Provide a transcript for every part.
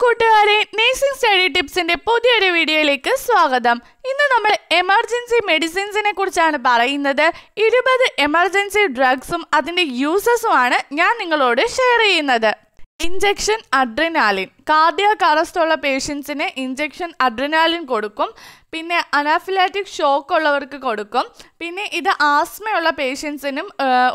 കൂട്ടുകാരെ nursing study ടിപ്സിന്റെ പുതിയൊരു വീഡിയോയിലേക്ക് സ്വാഗതം. ഇന്ന് നമ്മൾ എമർജൻസി മെഡിസിൻസിനെ കുറിച്ചാണ് പറയുന്നത്. ഇരുപത് എമർജൻസി ഡ്രഗ്സും അതിന്റെ യൂസസുമാണ് ഞാൻ നിങ്ങളോട് ഷെയർ ചെയ്യുന്നത്. ഇഞ്ചക്ഷൻ അഡ്രിനാലിൻ കാർഡിയാക് അറസ്റ്റ് ഉള്ള പേഷ്യൻസിന് ഇഞ്ചക്ഷൻ അഡ്രിനാലിൻ കൊടുക്കും. പിന്നെ അനാഫിലാറ്റിക് ഷോക്ക് ഉള്ളവർക്ക് കൊടുക്കും. പിന്നെ ഇത് ആസ്മയുള്ള പേഷ്യൻസിനും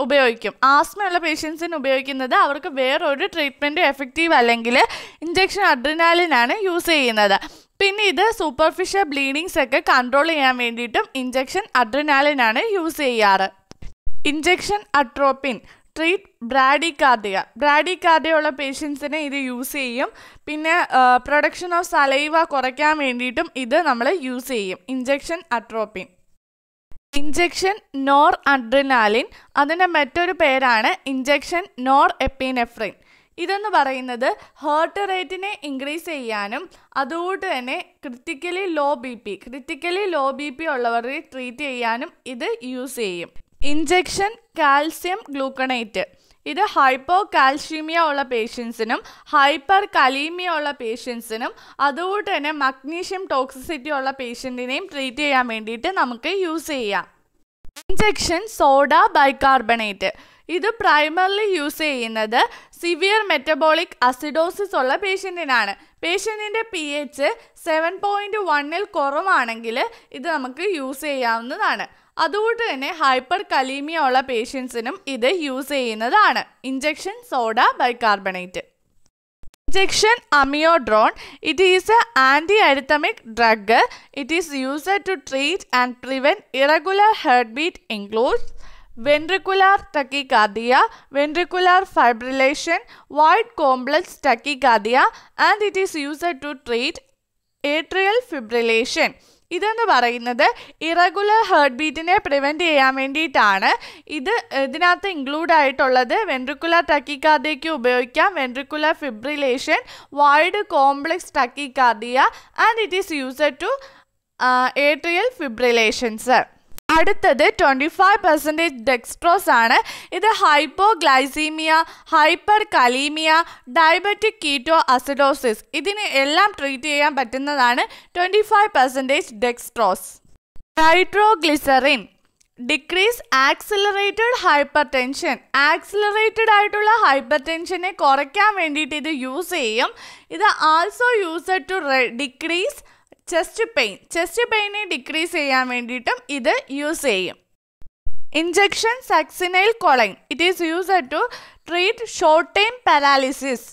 ഉപയോഗിക്കും. ആസ്മയുള്ള പേഷ്യൻസിന് ഉപയോഗിക്കുന്നത് അവർക്ക് വേറൊരു ട്രീറ്റ്മെന്റും എഫക്റ്റീവ് അല്ലെങ്കിൽ ഇഞ്ചക്ഷൻ അഡ്രിനാലിനാണ് യൂസ് ചെയ്യുന്നത്. പിന്നെ ഇത് സൂപ്പർഫിഷ്യൽ ബ്ലീഡിങ്സ് ഒക്കെ കൺട്രോൾ ചെയ്യാൻ വേണ്ടിയിട്ടും ഇഞ്ചക്ഷൻ അഡ്രിനാലിനാണ് യൂസ് ചെയ്യാറ്. Injection atropine. Treat brady bradycardia brady ഉള്ള പേഷ്യൻസിനെ ഇത് യൂസ് ചെയ്യും. പിന്നെ പ്രൊഡക്ഷൻ ഓഫ് സലൈവ കുറയ്ക്കാൻ വേണ്ടിയിട്ടും ഇത് നമ്മൾ യൂസ് ചെയ്യും. Injection atropine. Injection noradrenaline അതിന്റെ മറ്റൊരു പേരാണ് ഇഞ്ചക്ഷൻ നോർ എപ്പിനെഫ്രിൻ ഇതെന്ന് പറയുന്നത് ഹേർട്ട് റേറ്റിനെ ഇൻക്രീസ് ചെയ്യാനും അതുകൊണ്ട് തന്നെ critically low B P critically low B P ഉള്ളവരെ ട്രീറ്റ് ചെയ്യാനും ഇത് യൂസ് ചെയ്യും. Injection calcium gluconate. ഇത് ഹൈപ്പോ കാൽഷ്യമിയ ഉള്ള പേഷ്യൻസിനും ഹൈപ്പർ കലീമിയ ഉള്ള പേഷ്യൻസിനും അതുകൊണ്ട് തന്നെ മഗ്നീഷ്യം ടോക്സിസിറ്റി ഉള്ള പേഷ്യന്റിനെയും ട്രീറ്റ് ചെയ്യാൻ വേണ്ടിയിട്ട് നമുക്ക് യൂസ് ചെയ്യാം. Injection soda bicarbonate. ഇത് പ്രൈമർലി യൂസ് ചെയ്യുന്നത് സിവിയർ മെറ്റബോളിക് അസിഡോസിസ് ഉള്ള പേഷ്യന്റിനാണ്. പേഷ്യന്റിന്റെ പി എച്ച് സെവൻ പോയിന്റ് വണ്ണിൽ കുറവാണെങ്കിൽ ഇത് നമുക്ക് യൂസ് ചെയ്യാവുന്നതാണ്. അതുകൊണ്ട് തന്നെ ഹൈപ്പർ കലീമിയ ഉള്ള പേഷ്യൻസിനും ഇത് യൂസ് ചെയ്യുന്നതാണ്. Injection soda bicarbonate injection amiodarone it is a anti arrhythmic drug it is used to treat and prevent irregular heartbeat includes ventricular tachycardia, ventricular fibrillation wide complex tachycardia, and it is use to treat atrial fibrillation. ഇതെന്ന് പറയുന്നത് irregular heart ബീറ്റിനെ prevent ചെയ്യാൻ വേണ്ടിയിട്ടാണ്. ഇത് ഇതിനകത്ത് include ആയിട്ടുള്ളത് ventricular ടക്കിക്കാർഡിയയ്ക്ക് ഉപയോഗിക്കാം. Ventricular fibrillation wide complex tachycardia and it is used to atrial fibrillations അടുത്തത് ട്വന്റി ഫൈവ് പെർസെന്റേജ് ഡെക്സ്ട്രോസ് ആണ്. ഇത് hypoglycaemia hyperkalaemia diabetic ketoacidosis ഇതിനെ എല്ലാം ട്രീറ്റ് ചെയ്യാൻ പറ്റുന്നതാണ് twenty five percentage dextrose nitroglycerin decrease accelerated hypertension accelerated ആയിട്ടുള്ള ഹൈപ്പർ ടെൻഷനെ കുറയ്ക്കാൻ വേണ്ടിയിട്ട് ഇത് യൂസ് ചെയ്യും. ഇത് also use to decrease chest pain chest പെയിനെ decrease ചെയ്യാൻ വേണ്ടിയിട്ടും ഇത് യൂസ് ചെയ്യും. Injection succinylcholine it is use to treat short time paralysis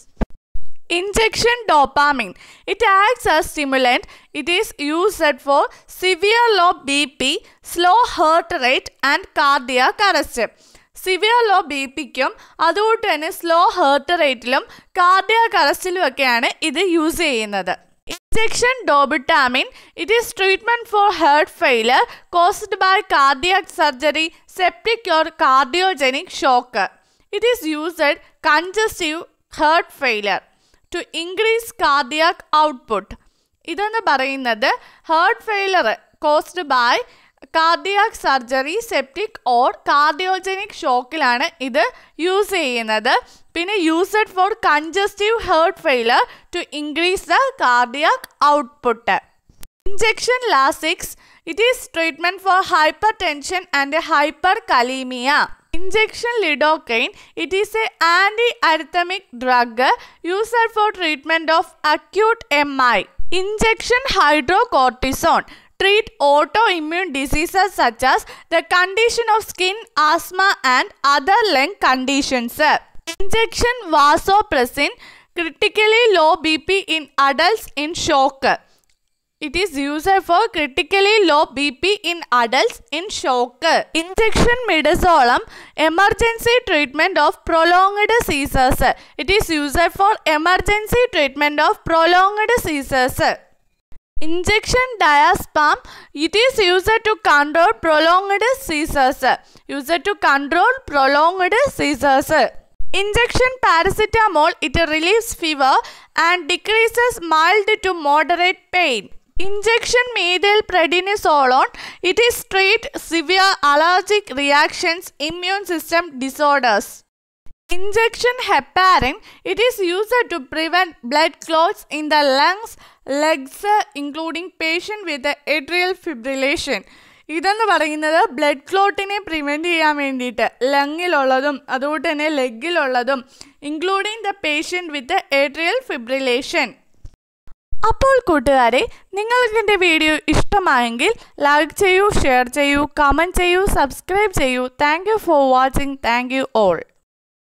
injection dopamine it acts as stimulant it is used for severe low B P slow heart rate and cardiac arrest severe low B പിക്കും അതുകൊണ്ട് തന്നെ slow heart റേറ്റിലും കാർഡിയാക് അറസ്റ്റിലും ഒക്കെയാണ് ഇത് use ചെയ്യുന്നത്. Injection dobutamine it is treatment for heart failure caused by cardiac surgery septic or cardiogenic shock it is used congestive heart failure to increase cardiac output ഇതെന്ന് പറയുന്നത് heart failure caused by cardiac surgery septic or cardiogenic ഷോക്കിലാണ് ഇത് use ചെയ്യുന്നത്. പിന്നെ used for congestive heart failure to increase the cardiac output injection Lasix it is treatment for hypertension and hyperkalaemia injection lidocaine it is a anti arrhythmic drug used for treatment of acute M I injection hydrocortisone treat autoimmune diseases such as the condition of skin, asthma and other lung conditions. Injection vasopressin critically low BP in adults in shock. It is used for critically low BP in adults in shock. Injection midazolam emergency treatment of prolonged seizures. It is used for emergency treatment of prolonged seizures. Injection diazepam, it is used to control prolonged seizures. Used to control prolonged seizures. Injection paracetamol, it relieves fever and decreases mild to moderate pain. Injection methyl prednisolone, it is treat severe allergic reactions, immune system disorders. Injection heparin. It is used to prevent blood clots in the lungs legs including patient with atrial fibrillation. ഇതെന്ന് പറയുന്നത് blood ക്ലോട്ടിനെ prevent ചെയ്യാൻ വേണ്ടിയിട്ട് ലങ്ങിലുള്ളതും അതുകൊണ്ട് തന്നെ ലെഗിലുള്ളതും including the patient with atrial fibrillation അപ്പോൾ കൂട്ടുകാരെ നിങ്ങൾക്ക് എന്റെ വീഡിയോ ഇഷ്ടമായെങ്കിൽ ലൈക്ക് ചെയ്യൂ ഷെയർ ചെയ്യൂ കമന്റ് ചെയ്യൂ സബ്സ്ക്രൈബ് ചെയ്യൂ thank for watching thank all